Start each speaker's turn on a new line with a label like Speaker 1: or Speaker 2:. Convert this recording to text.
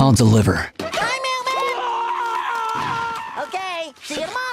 Speaker 1: I'll deliver.
Speaker 2: Hi, Mailman! Okay, see you tomorrow!